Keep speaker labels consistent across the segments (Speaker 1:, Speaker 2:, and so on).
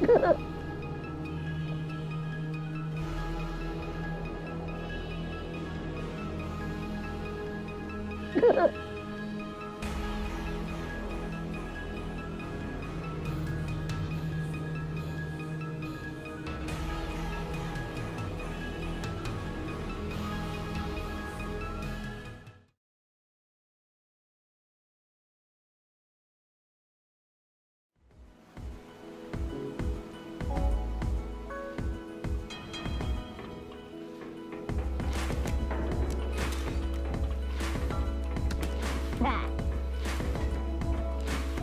Speaker 1: Ha ha ha.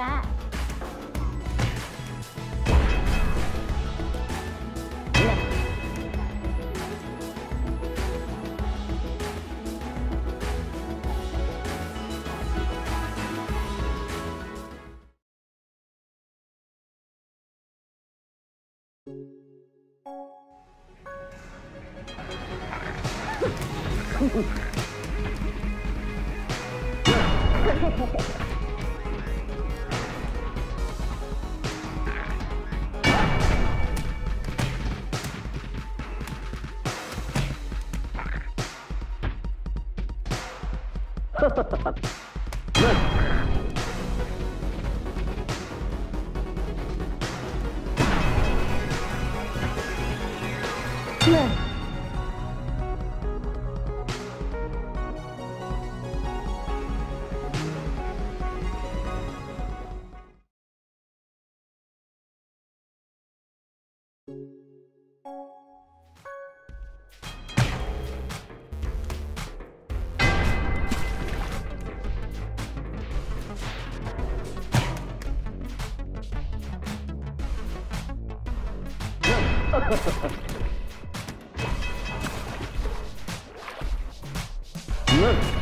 Speaker 2: 哈
Speaker 3: 哈。Yeah.
Speaker 4: you
Speaker 5: Look.